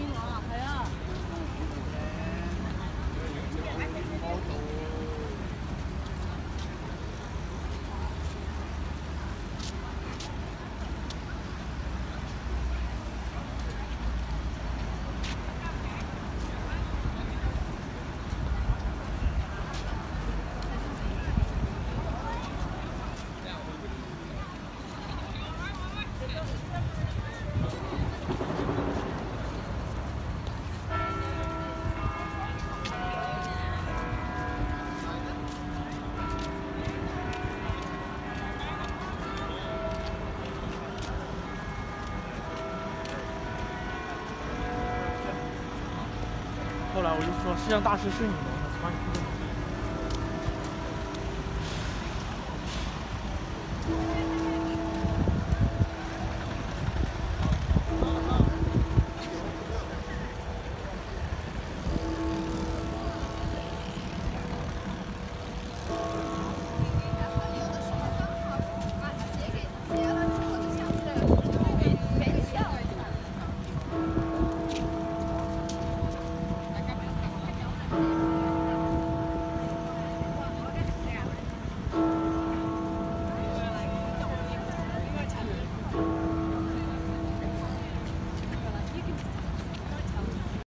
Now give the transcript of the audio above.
Thank you. 后来我就说，摄像大师是你吗？我操，你